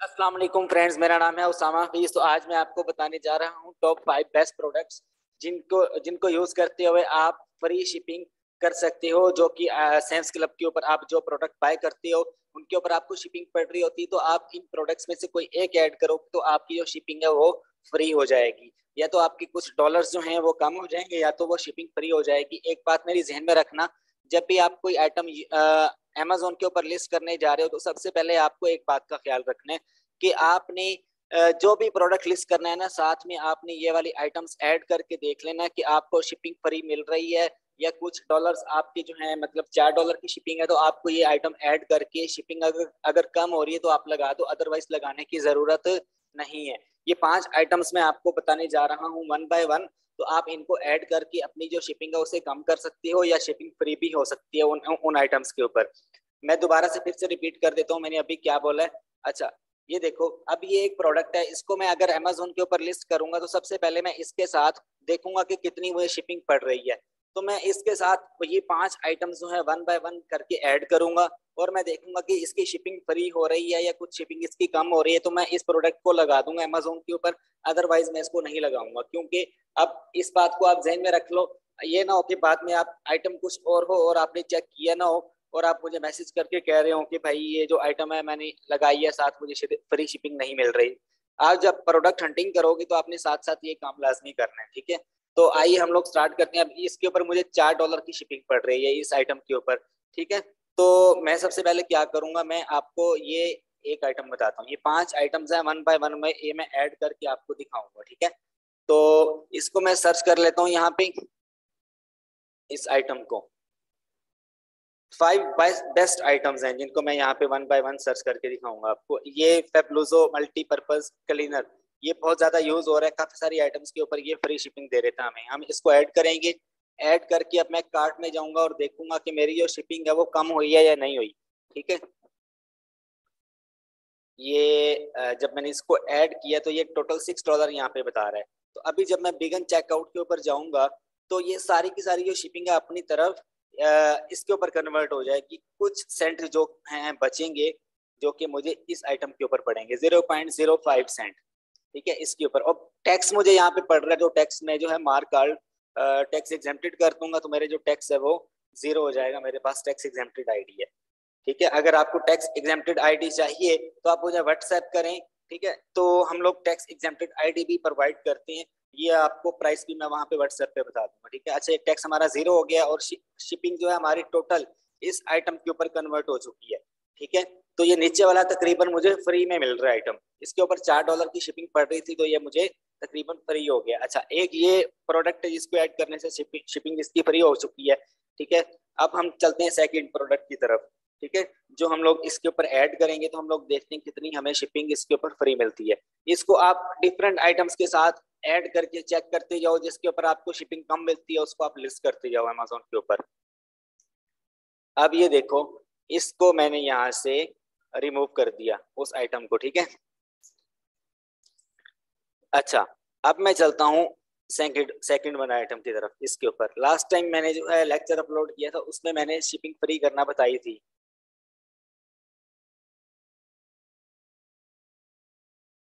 अस्सलाम वालेकुम फ्रेंड्स, मेरा नाम है उसामा हफीज तो आज मैं आपको बताने जा रहा हूँ टॉप फाइव बेस्ट प्रोडक्ट्स जिनको जिनको यूज़ करते हुए आप फ्री शिपिंग कर सकते हो, जो कि सेंस क्लब के ऊपर आप जो प्रोडक्ट बाय करते हो, उनके ऊपर आपको शिपिंग पड़ रही होती है तो आप इन प्रोडक्ट्स में से कोई एक ऐड करो तो आपकी जो शिपिंग है वो फ्री हो जाएगी। या तो आपके कुछ डॉलर्स जो हैं वो कम हो जाएँगे, या तो वो शिपिंग फ्री हो जाएगी। एक बात मेरी जहन में रखना, जब भी आप कोई आइटम अमेजोन के ऊपर लिस्ट करने जा रहे हो तो सबसे पहले आपको एक बात का ख्याल रखना है कि आपने जो भी प्रोडक्ट लिस्ट करना है ना, साथ में आपने ये वाली आइटम्स ऐड करके देख लेना कि आपको शिपिंग फ्री मिल रही है या कुछ डॉलर्स आपके जो है मतलब चार डॉलर की शिपिंग है तो आपको ये आइटम ऐड करके शिपिंग अगर अगर कम हो रही है तो आप लगा दो अदरवाइज़ लगाने की ज़रूरत नहीं है। ये पाँच आइटम्स मैं आपको बताने जा रहा हूँ वन बाय वन तो आप इनको ऐड करके अपनी जो शिपिंग है उसे कम कर सकते हो या शिपिंग फ्री भी हो सकती है उन उन आइटम्स के ऊपर। मैं दोबारा से फिर से रिपीट कर देता हूँ, मैंने अभी क्या बोला है? अच्छा ये देखो, अब ये एक प्रोडक्ट है, इसको मैं अगर अमेजोन के ऊपर लिस्ट करूँगा तो सबसे पहले मैं इसके साथ देखूँगा कि कितनी मुझे शिपिंग पड़ रही है। तो मैं इसके साथ ये पाँच आइटम्स जो है वन बाय वन करके ऐड करूँगा। और मैं देखूँगा कि इसकी शिपिंग फ्री हो रही है या कुछ शिपिंग इसकी कम हो रही है तो मैं इस प्रोडक्ट को लगा दूँगा अमेजोन के ऊपर अदरवाइज़ मैं इसको नहीं लगाऊँगा। क्योंकि अब इस बात को आप जहन में रख लो, ये ना हो कि बाद में आप आइटम कुछ और हो और आपने चेक किया ना हो और आप मुझे मैसेज करके कह रहे हो कि भाई ये जो आइटम है मैंने लगाई है, साथ मुझे फ्री शिपिंग नहीं मिल रही। आप जब प्रोडक्ट हंटिंग करोगे तो आपने साथ साथ ये काम लाजमी करना है, ठीक है? तो आइए हम लोग स्टार्ट करते हैं। अब इसके ऊपर मुझे चार डॉलर की शिपिंग पड़ रही है इस आइटम के ऊपर, ठीक है? तो मैं सबसे पहले क्या करूँगा, मैं आपको ये एक आइटम बताता हूँ। ये पाँच आइटम्स है वन बाय वन में ये मैं ऐड करके आपको दिखाऊँगा, ठीक है? तो इसको मैं सर्च कर लेता हूँ यहाँ पे, इस आइटम को। फाइव बेस्ट आइटम्स हैं, जिनको मैं यहाँ पे वन बाय वन सर्च करके दिखाऊँगा आपको। ये फेबलुजो मल्टीपर्पज क्लीनर ये बहुत ज़्यादा यूज़ हो रहा है, काफ़ी सारी आइटम्स के ऊपर ये फ्री शिपिंग दे रहे थे हमें। हम इसको ऐड करेंगे ऐड करके अब मैं कार्ट में जाऊँगा और देखूँगा कि मेरी जो शिपिंग है वो कम हुई है या नहीं हुई, ठीक है? ये जब मैंने इसको ऐड किया तो ये टोटल सिक्स डॉलर यहाँ पे बता रहा है। तो अभी जब मैं बिगन चेकआउट के ऊपर जाऊँगा तो ये सारी की सारी जो शिपिंग है अपनी तरफ़ इसके ऊपर कन्वर्ट हो जाएगी। कुछ सेंट जो हैं बचेंगे, जो कि मुझे इस आइटम के ऊपर पड़ेंगे zero point zero five cent ठीक है? इसके ऊपर। और टैक्स मुझे यहाँ पे पड़ रहा है जो टैक्स में जो है मार्क कार्ड टैक्स एग्जेम्प्टेड कर दूँगा तो मेरे जो टैक्स है वो ज़ीरो हो जाएगा। मेरे पास टैक्स एग्जेम्प्टेड आईडी है। ठीक है? अगर आपको टैक्स एग्जेम्प्टेड आईडी चाहिए तो आप मुझे व्हाट्सएप करें। ठीक है? तो हम लोग टैक्स एग्जेम्प्टेड आईडी भी प्रोवाइड करते हैं। ये आपको प्राइस भी मैं वहाँ पे व्हाट्सएप पे बता दूँगा। ठीक है? अच्छा टैक्स हमारा ज़ीरो हो गया और शिपिंग जो है हमारी टोटल इस आइटम के ऊपर कन्वर्ट हो चुकी है। ठीक है? तो ये नीचे वाला तकरीबन मुझे फ्री में मिल रहा है आइटम इसके ऊपर चार डॉलर की शिपिंग पड़ रही थी तो ये मुझे तकरीबन फ्री हो गया। अच्छा एक ये प्रोडक्ट है जिसको ऐड करने से शिपिंग शिपिंग इसकी फ्री हो चुकी है, ठीक है? अब हम चलते हैं सेकेंड प्रोडक्ट की तरफ़, ठीक है? जो हम लोग इसके ऊपर ऐड करेंगे तो हम लोग देखते हैं कितनी हमें शिपिंग इसके ऊपर फ्री मिलती है। इसको आप डिफरेंट आइटम्स के साथ ऐड करके चेक करते जाओ, जिसके ऊपर आपको शिपिंग कम मिलती है, उसको आप लिस्ट करते जाओ अमेजोन के ऊपर। अब ये देखो, इसको मैंने यहाँ से रिमूव कर दिया उस आइटम को, ठीक है? अच्छा अब मैं चलता हूँ सेकंड सेकंड वन आइटम की तरफ़, इसके ऊपर। लास्ट टाइम मैंने जो है लेक्चर अपलोड किया था, उसमें मैंने शिपिंग फ्री करना बताई थी।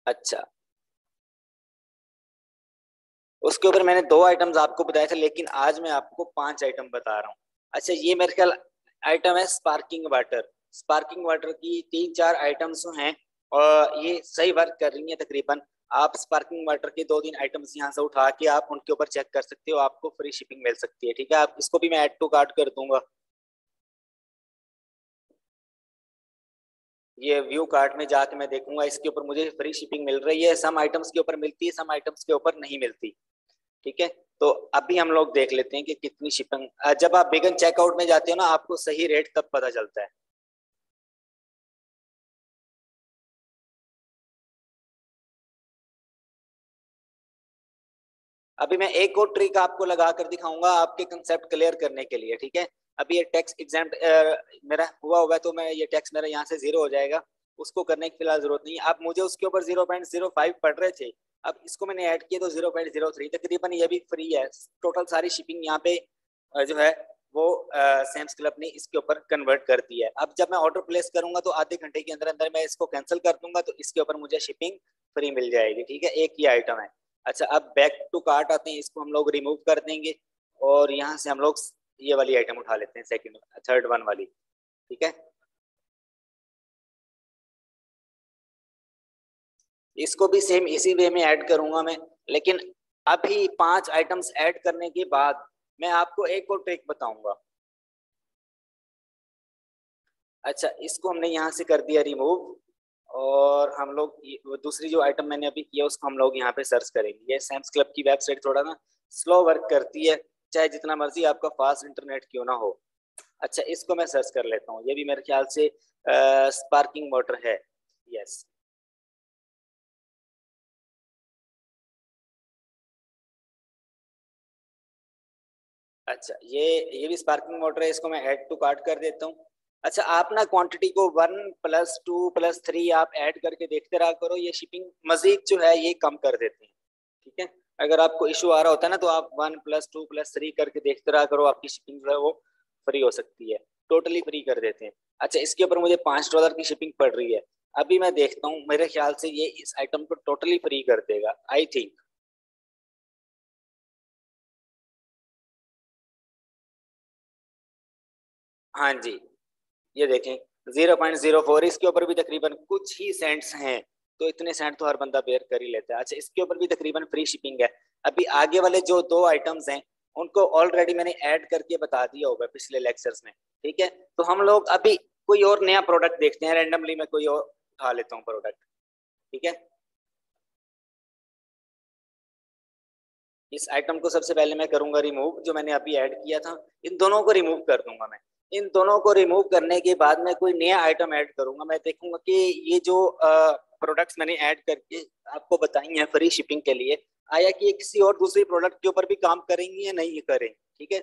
अच्छा। उसके ऊपर मैंने दो आइटम्स आपको बताए थे, लेकिन आज मैं आपको पाँच आइटम बता रहा हूँ। अच्छा ये मेरे ख्याल आइटम है स्पार्किंग वाटर स्पार्किंग वाटर की तीन चार आइटम्स हैं, और ये सही वर्क कर रही है तकरीबन। आप स्पार्किंग वाटर के दो तीन आइटम्स यहाँ से उठा के आप उनके ऊपर चेक कर सकते हो, आपको फ्री शिपिंग मिल सकती है, ठीक है? आप इसको भी मैं एड टू कार्ड कर दूँगा। ये व्यू कार्ट में जाके मैं देखूँगा, इसके ऊपर मुझे फ्री शिपिंग मिल रही है सम आइटम्स के ऊपर मिलती है सम आइटम्स के ऊपर नहीं मिलती, ठीक है? तो अभी हम लोग देख लेते हैं कि कितनी शिपिंग जब आप बिगन चेकआउट में जाते हो ना, आपको सही रेट तब पता चलता है। अभी मैं एक और ट्रिक आपको लगा कर दिखाऊँगा आपके कंसेप्ट क्लियर करने के लिए, ठीक है? अभी ये टैक्स एग्ज़ाम मेरा हुआ हुआ तो मैं ये टैक्स मेरा यहाँ से ज़ीरो हो जाएगा। उसको करने की फ़िलहाल ज़रूरत नहीं। अब मुझे उसके ऊपर ज़ीरो पॉइंट ज़ीरो फाइव पढ़ रहे थे, अब इसको मैंने ऐड किया तो ज़ीरो पॉइंट ज़ीरो थ्री तकरीबन ये भी फ्री है। टोटल सारी शिपिंग यहाँ पे जो है, वो सैम्स क्लब ने इसके ऊपर कन्वर्ट कर दिया है। अब जब मैं ऑर्डर प्लेस करूँगा तो आधे घंटे के अंदर अंदर मैं इसको कैंसिल कर दूँगा तो इसके ऊपर मुझे शिपिंग फ्री मिल जाएगी, ठीक है? एक ही आइटम है। अच्छा अब बैक टू कार्ट आते हैं, इसको हम लोग रिमूव कर देंगे और यहाँ से हम लोग ये वाली आइटम उठा लेते हैं सेकंड थर्ड वन वाली, ठीक है? इसको भी सेम इसी वे में ऐड करूँगा मैं, लेकिन अभी पाँच आइटम्स ऐड करने के बाद मैं आपको एक और ट्रिक बताऊँगा। अच्छा इसको हमने यहाँ से कर दिया रिमूव और हम लोग दूसरी जो आइटम मैंने अभी किया उसको हम लोग यहाँ पे सर्च करेंगे। ये सैम्स क्लब की वेबसाइट थोड़ा ना स्लो वर्क करती है चाहे जितना मर्ज़ी आपका फास्ट इंटरनेट क्यों ना हो। अच्छा इसको मैं सर्च कर लेता हूँ। ये भी मेरे ख्याल से आ, स्पार्किंग मोटर है। यस अच्छा ये ये भी स्पार्किंग मोटर है। इसको मैं ऐड टू कार्ट कर देता हूँ। अच्छा आप ना क्वांटिटी को one plus two plus three आप ऐड करके देखते रहा करो, ये शिपिंग मजीद जो है ये कम कर देते हैं, ठीक है? अगर आपको इशू आ रहा होता है ना तो आप one plus two plus three करके देखते रहा करो, आपकी शिपिंग जो है वो फ्री हो सकती है टोटली फ्री कर देते हैं। अच्छा इसके ऊपर मुझे पाँच डॉलर की शिपिंग पड़ रही है। अभी मैं देखता हूँ, मेरे ख्याल से ये इस आइटम को टोटली फ्री कर देगा आई थिंक हाँ जी। ये देखें ज़ीरो पॉइंट ज़ीरो फोर इसके ऊपर भी तकरीबन कुछ ही सेंट्स हैं तो इतने सेंट तो हर बंदा बेयर कर ही लेता है। अच्छा इसके ऊपर भी तकरीबन फ्री शिपिंग है। अभी आगे वाले जो दो आइटम्स हैं, उनको ऑलरेडी मैंने ऐड करके बता दिया होगा पिछले लेक्चर्स में, ठीक है? तो हम लोग अभी कोई और नया प्रोडक्ट देखते हैं रेंडमली मैं कोई और उठा लेता हूँ प्रोडक्ट ठीक है? इस आइटम को सबसे पहले मैं करूँगा रिमूव जो मैंने अभी ऐड किया था, इन दोनों को रिमूव कर दूँगा मैं। इन दोनों को रिमूव करने के बाद मैं कोई नया आइटम ऐड करूँगा। मैं देखूँगा कि ये जो प्रोडक्ट्स मैंने ऐड करके आपको बताई हैं फ्री शिपिंग के लिए, आया कि ये किसी और दूसरी प्रोडक्ट के ऊपर भी काम करेंगी या नहीं करेंगे, ठीक है?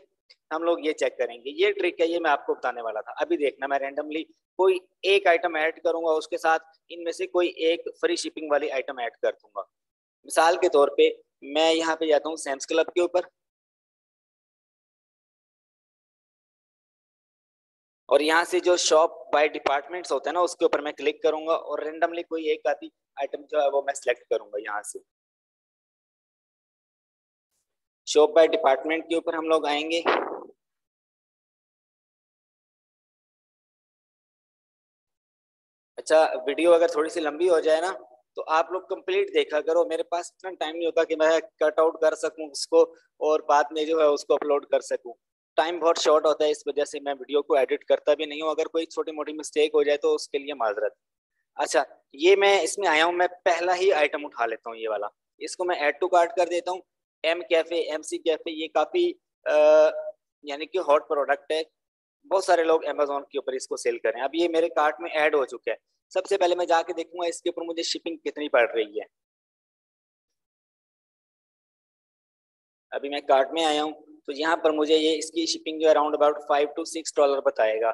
हम लोग ये चेक करेंगे। ये ट्रिक है, ये मैं आपको बताने वाला था। अभी देखना, मैं रैंडमली कोई एक आइटम ऐड करूँगा, उसके साथ इनमें से कोई एक फ्री शिपिंग वाली आइटम ऐड कर दूँगा। मिसाल के तौर पे मैं यहाँ पे जाता हूँ सैम्स क्लब के ऊपर। और यहाँ से जो शॉप बाय डिपार्टमेंट्स होते हैं ना, उसके ऊपर मैं क्लिक करूँगा और रेंडमली कोई एक आदि आइटम जो है वो मैं सिलेक्ट करूँगा यहाँ से। शॉप बाय डिपार्टमेंट के ऊपर हम लोग आएँगे। अच्छा वीडियो अगर थोड़ी सी लंबी हो जाए ना तो आप लोग कंप्लीट देखा करो। मेरे पास इतना टाइम नहीं होता कि मैं कट आउट कर सकूँ उसको और बाद में जो है उसको अपलोड कर सकूँ। टाइम बहुत शॉर्ट होता है, इस वजह से मैं वीडियो को एडिट करता भी नहीं हूँ। अगर कोई छोटी मोटी मिस्टेक हो जाए तो उसके लिए माजरत। अच्छा ये मैं इसमें आया हूँ, मैं पहला ही आइटम उठा लेता हूँ, ये वाला। इसको मैं एड टू कार्ट कर देता हूँ। M cafe M C cafe ये काफ़ी यानी कि हॉट प्रोडक्ट है। बहुत सारे लोग अमेजोन के ऊपर इसको सेल करें अब ये मेरे कार्ट में ऐड हो चुका है। सबसे पहले मैं जाके देखूँगा, इसके ऊपर मुझे शिपिंग कितनी पड़ रही है। अभी मैं कार्ट में आया हूँ। तो यहाँ पर मुझे ये इसकी शिपिंग जो around about five two six dollar बताएगा।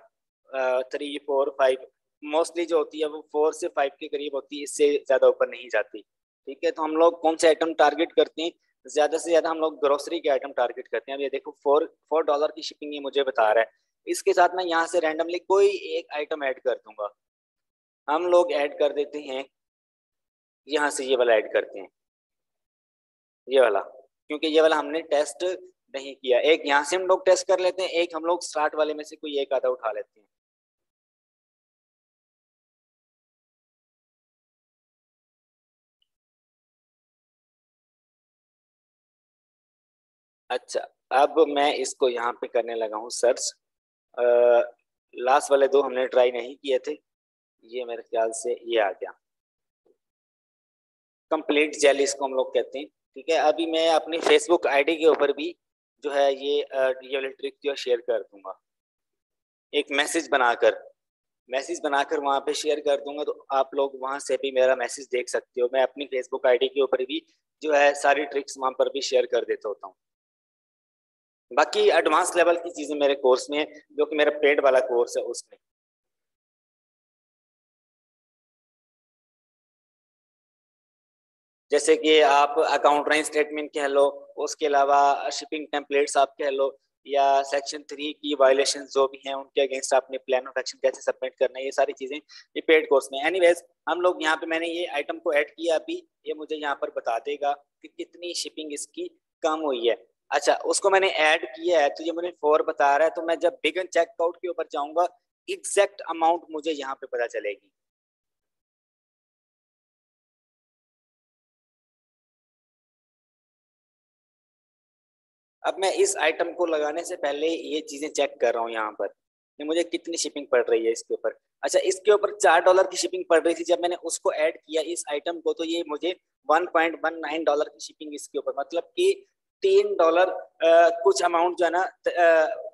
थ्री फोर फाइव मोस्टली जो होती है वो फोर से फाइव के करीब होती है, इससे ज़्यादा ऊपर नहीं जाती। ठीक है तो हम लोग कौन से आइटम टारगेट करते हैं? ज़्यादा से ज़्यादा हम लोग ग्रोसरी के आइटम टारगेट करते हैं। अब ये देखो फोर फोर डॉलर की शिपिंग ये मुझे बता रहा है। इसके साथ मैं यहाँ से रैंडमली कोई एक आइटम ऐड कर दूँगा। हम लोग ऐड कर देते हैं। यहाँ से ये वाला ऐड करते हैं। ये वाला, क्योंकि ये वाला हमने टेस्ट नहीं किया। एक यहाँ से हम लोग टेस्ट कर लेते हैं, एक हम लोग स्टार्ट वाले में से कोई एक आधा उठा लेते हैं। अच्छा अब मैं इसको यहाँ पे करने लगा हूँ सर्च लास्ट वाले दो हमने ट्राई नहीं किए थे। ये मेरे ख्याल से ये आ गया। कंप्लीट जेल इसको हम लोग कहते हैं, ठीक है? अभी मैं अपनी फेसबुक आईडी के ऊपर भी जो है ये ये वाली ट्रिक जो शेयर कर दूँगा। एक मैसेज बनाकर मैसेज बनाकर वहाँ पे शेयर कर दूँगा तो आप लोग वहाँ से भी मेरा मैसेज देख सकते हो। मैं अपनी फेसबुक आईडी के ऊपर भी जो है सारी ट्रिक्स वहाँ पर भी शेयर कर देता होता हूँ। बाकी एडवांस लेवल की चीज़ें मेरे कोर्स में है, जो कि मेरा पेड वाला कोर्स है उसमें। जैसे कि आप अकाउंट स्टेटमेंट कह लो, उसके अलावा शिपिंग टेम्पलेट्स आप कह लो, या सेक्शन थ्री की वायलेशन जो भी हैं, उनके अगेंस्ट आपने प्लान ऑफ़ एक्शन कैसे सबमिट करना है, ये सारी चीज़ें ये पेड कोर्स में एनीवेज हम लोग यहाँ पे मैंने ये आइटम को ऐड किया अभी, ये मुझे यहाँ पर बता देगा कि कितनी शिपिंग इसकी कम हुई है। अच्छा उसको मैंने ऐड किया है तो ये मुझे फोर बता रहा है तो मैं जब बिगन चेकआउट के ऊपर जाऊँगा एग्जैक्ट अमाउंट मुझे यहाँ पे पता चलेगी। अब मैं इस आइटम को लगाने से पहले ये चीज़ें चेक कर रहा हूँ यहाँ पर। कि मुझे कितनी शिपिंग पड़ रही है इसके ऊपर। अच्छा इसके ऊपर चार डॉलर की शिपिंग पड़ रही थी जब मैंने उसको ऐड किया इस आइटम को तो ये मुझे 1.19 डॉलर की शिपिंग इसके ऊपर मतलब कि तीन डॉलर कुछ अमाउंट जो है ना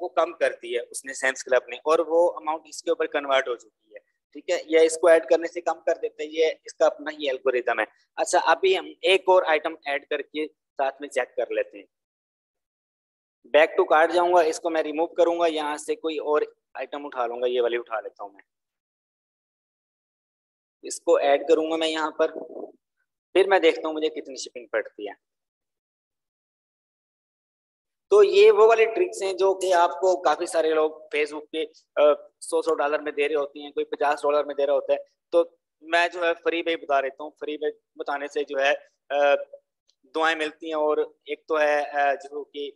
वो कम करती है उसने सैम्स क्लब ने, और वो अमाउंट इसके ऊपर कन्वर्ट हो चुकी है। ठीक है? या इसको ऐड करने से कम कर देते हैं, ये इसका अपना ही एल्गोरिदम है। अच्छा अभी हम एक और आइटम ऐड करके साथ में चेक कर लेते हैं। बैक टू कार्ड जाऊँगा, इसको मैं रिमूव करूँगा, यहाँ से कोई और आइटम उठा लूँगा, ये वाली उठा लेता हूँ मैं। इसको ऐड करूँगा मैं यहाँ पर, फिर मैं देखता हूँ मुझे कितनी शिपिंग पड़ती है। तो ये वो वाली ट्रिक्स हैं जो कि आपको काफ़ी सारे लोग फेसबुक पे सौ सौ डॉलर में दे रहे होते हैं, कोई पचास डॉलर में दे रहा होता है। तो मैं जो है फ्री में बता देता हूँ फ्री में बताने से जो है दुआएँ मिलती हैं और एक तो है जो कि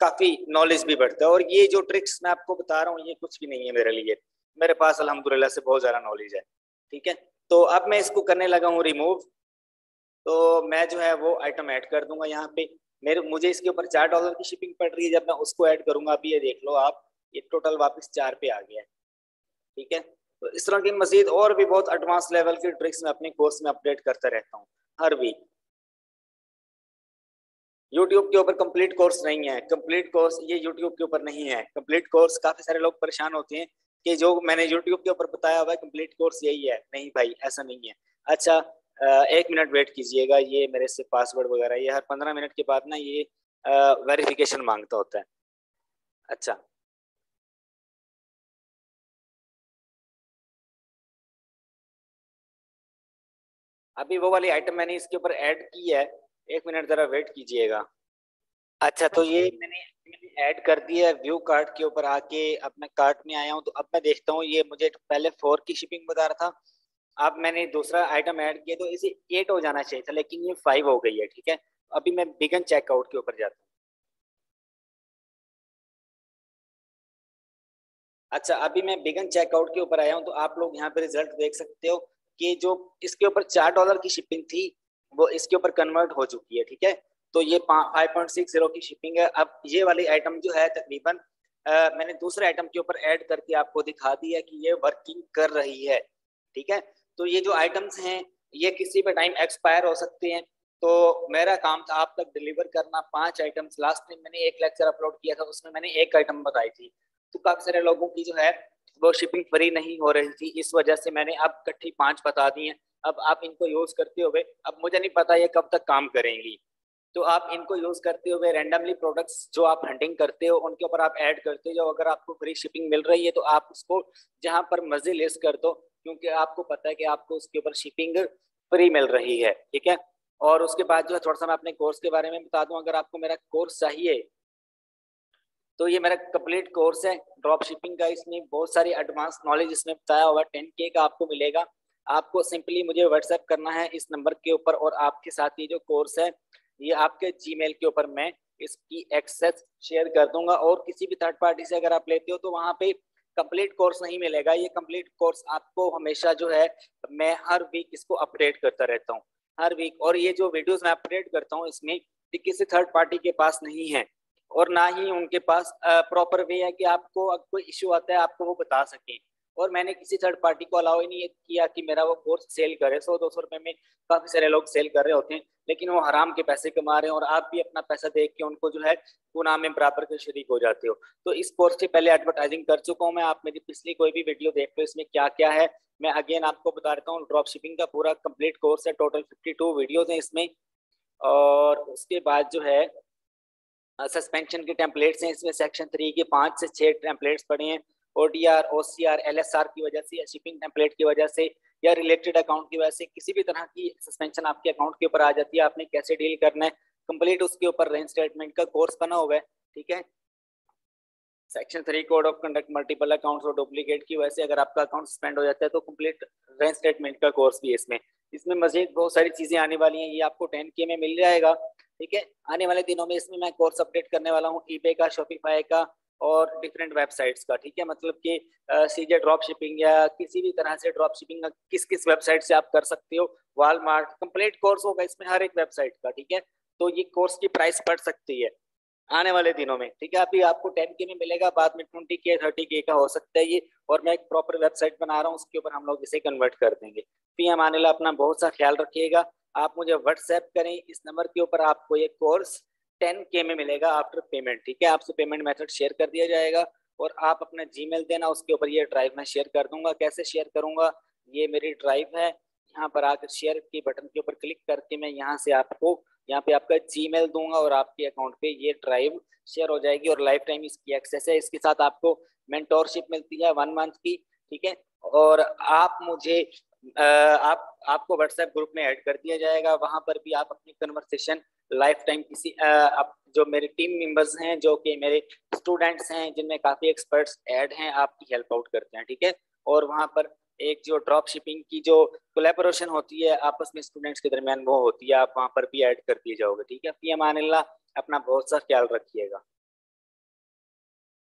काफ़ी नॉलेज भी बढ़ता है। और ये जो ट्रिक्स मैं आपको बता रहा हूँ, ये कुछ भी नहीं है मेरे लिए। मेरे पास अलहमदुल्ला से बहुत ज़्यादा नॉलेज है, ठीक है? तो अब मैं इसको करने लगा हूँ रिमूव तो मैं जो है, वो आइटम ऐड कर दूँगा यहाँ पे। मेरे, मुझे इसके ऊपर चार डॉलर की शिपिंग पड़ रही है। जब मैं उसको ऐड करूँगा, अभी ये देख लो आप, ये टोटल वापस चार पे आ गया है, ठीक है? तो इस तरह की मजीद और भी बहुत एडवांस लेवल की ट्रिक्स मैं अपने कोर्स में अपडेट करता रहता हूँ, हर वीक यूट्यूब के ऊपर कंप्लीट कोर्स नहीं है। कंप्लीट कोर्स ये यूट्यूब के ऊपर नहीं है। कंप्लीट कोर्स काफ़ी सारे लोग परेशान होते हैं कि जो मैंने यूट्यूब के ऊपर बताया हुआ है कंप्लीट कोर्स यही है। नहीं भाई, ऐसा नहीं है। अच्छा एक मिनट वेट कीजिएगा। ये मेरे से पासवर्ड वगैरह, ये हर पंद्रह मिनट के बाद ना ये वेरिफिकेशन माँगता होता है। अच्छा। अभी वो वाली आइटम मैंने इसके ऊपर ऐड की है। एक मिनट जरा वेट कीजिएगा। अच्छा तो ये मैंने मैंने ऐड कर दिया है व्यू कार्ड के ऊपर आके अब मैं कार्ट में आया हूँ तो अब मैं देखता हूँ ये मुझे पहले फोर की शिपिंग बता रहा था अब मैंने दूसरा आइटम ऐड किया तो इसे एट हो जाना चाहिए था लेकिन ये फाइव हो गई है ठीक है? अभी मैं बिगन चेकआउट के ऊपर जाता हूँ। अच्छा अभी मैं बिगन चेकआउट के ऊपर आया हूँ तो आप लोग यहाँ पे रिज़ल्ट देख सकते हो कि जो इसके ऊपर चार डॉलर की शिपिंग थी वो इसके ऊपर कन्वर्ट हो चुकी है, ठीक है? तो ये फाइव पॉइंट सिक्स ज़ीरो की शिपिंग है। अब ये वाली आइटम जो है, तकरीबन मैंने दूसरे आइटम के ऊपर ऐड करके आपको दिखा दिया कि ये वर्किंग कर रही है, ठीक है? तो ये जो आइटम्स हैं, ये किसी भी टाइम एक्सपायर हो सकते हैं। तो मेरा काम था आप तक डिलीवर करना, पाँच आइटम्स लास्ट टाइम मैंने एक लेक्चर अपलोड किया था, उसमें मैंने एक आइटम बताई थी। तो काफ़ी सारे लोगों की जो है, वो शिपिंग फ्री नहीं हो रही थी। इस वजह से मैंने अब कट्ठी पाँच बता दी है। अब आप इनको यूज़ करते हुए, अब मुझे नहीं पता ये कब तक काम करेंगी। तो आप इनको यूज़ करते हुए रैंडमली प्रोडक्ट्स जो आप हंटिंग करते हो, उनके ऊपर आप ऐड करते हो अगर आपको फ्री शिपिंग मिल रही है तो आप उसको जहाँ पर मर्ज़ी लेस कर दो, क्योंकि आपको पता है कि आपको उसके ऊपर शिपिंग फ्री मिल रही है, ठीक है? और उसके बाद जो है, थोड़ा सा मैं अपने कोर्स के बारे में बता दूँ। अगर आपको मेरा कोर्स चाहिए तो ये मेरा कंप्लीट कोर्स है। ड्रॉप शिपिंग का इसमें बहुत सारी एडवांस नॉलेज इसमें बताया हुआ टेन के का आपको मिलेगा। आपको सिंपली मुझे व्हाट्सएप करना है इस नंबर के ऊपर और आपके साथ ये जो कोर्स है, ये आपके जीमेल के ऊपर मैं इसकी एक्सेस शेयर कर दूँगा और किसी भी थर्ड पार्टी से अगर आप लेते हो तो वहाँ पे कंप्लीट कोर्स नहीं मिलेगा। ये कंप्लीट कोर्स आपको हमेशा जो है, मैं हर वीक इसको अपडेट करता रहता हूँ। हर वीक और ये जो वीडियोस मैं अपडेट करता हूँ इसमें ये किसी थर्ड पार्टी के पास नहीं है और ना ही उनके पास प्रॉपर वे है कि आपको कोई इश्यू आता है आपको वो बता सकें। और मैंने किसी थर्ड पार्टी को अलाउ ही नहीं किया कि मेरा वो कोर्स सेल करे। सौ दो सौ रुपए में काफ़ी सारे लोग सेल कर रहे होते हैं, लेकिन वो हराम के पैसे कमा रहे हैं और आप भी अपना पैसा देख के उनको जो है गुनाह में बराबर के शरीक हो जाते हो। तो इस कोर्स से पहले एडवर्टाइजिंग कर चुका हूँ मैं। आप मेरी पिछली कोई भी वीडियो देख लो, इसमें क्या क्या है। मैं अगेन आपको बता देता हूँ ड्रॉप शिपिंग का पूरा कंप्लीट कोर्स है। टोटल फिफ्टी टू वीडियोज़ है इसमें। और उसके बाद जो है सस्पेंशन के टेम्पलेट्स हैं। इसमें सेक्शन थ्री के पाँच से छः टेम्पलेट्स पड़े हैं। ओडीआर ओसीआर एलएसआर की वजह से या शिपिंग टेम्पलेट की वजह से या रिलेटेड अकाउंट की वजह से किसी भी तरह की सस्पेंशन आपके अकाउंट के ऊपर आ जाती है, आपने कैसे डील करना है कंप्लीट उसके ऊपर रेंज स्टेटमेंट का कोर्स बना हुआ है, ठीक है? Section three code of conduct multiple accounts और डुप्लीकेट की वजह से अगर आपका अकाउंट सस्पेंड हो जाता है तो कंप्लीट रेंज स्टेटमेंट का कोर्स भी है इसमें। इसमें मजीद बहुत सारी चीज़ें आने वाली हैं, ये आपको टेन के में मिल जाएगा, ठीक है? आने वाले दिनों में इसमें मैं कोर्स अपडेट करने वाला हूँ ई का शॉपिफाई का और डिफरेंट वेबसाइट्स का, ठीक है? मतलब कि सीजे ड्रॉप शिपिंग या किसी भी तरह से ड्रॉप शिपिंग किस किस वेबसाइट से आप कर सकते हो? वालमार्ट कंप्लीट कोर्स होगा इसमें हर एक वेबसाइट का, ठीक है? तो ये कोर्स की प्राइस बढ़ सकती है आने वाले दिनों में, ठीक है? अभी आपको टेन के में मिलेगा, बाद में ट्वेंटी के थर्टी के का हो सकता है ये, और मैं एक प्रॉपर वेबसाइट बना रहा हूँ, उसके ऊपर हम लोग इसे कन्वर्ट कर देंगे। पी एम आने अपना बहुत सा ख्याल रखिएगा, आप मुझे व्हाट्सएप करें, इस नंबर के ऊपर आपको ये कोर्स टेन के में मिलेगा आफ्टर पेमेंट ठीक है? आपसे पेमेंट मेथड शेयर कर दिया जाएगा और आप अपना जीमेल देना, उसके ऊपर ये ड्राइव मैं शेयर कर दूँगा। कैसे शेयर करूँगा? ये मेरी ड्राइव है। यहाँ पर आकर शेयर के बटन के ऊपर क्लिक करके मैं यहाँ से आपको, यहाँ पे आपका जीमेल दूँगा और आपके अकाउंट पे ये ड्राइव शेयर हो जाएगी और लाइफ टाइम इसकी एक्सेस है। इसके साथ आपको मेंटोरशिप मिलती है वन मंथ की, ठीक है? और आप मुझे आप, आपको व्हाट्सएप ग्रुप में ऐड कर दिया जाएगा। वहाँ पर भी आप अपनी कन्वर्सेशन लाइफ टाइम किसी आप जो मेरे टीम मेंबर्स हैं, जो कि मेरे स्टूडेंट्स हैं, जिनमें काफ़ी एक्सपर्ट्स ऐड हैं, आपकी हेल्प आउट करते हैं, ठीक है? और वहाँ पर एक जो ड्रॉप शिपिंग की जो कोलेबोरेशन होती है, आपस में स्टूडेंट्स के दरमियान वो होती है, आप वहाँ पर भी ऐड कर दिए जाओगे, ठीक है? पी एम अपना बहुत सा ख्याल रखिएगा।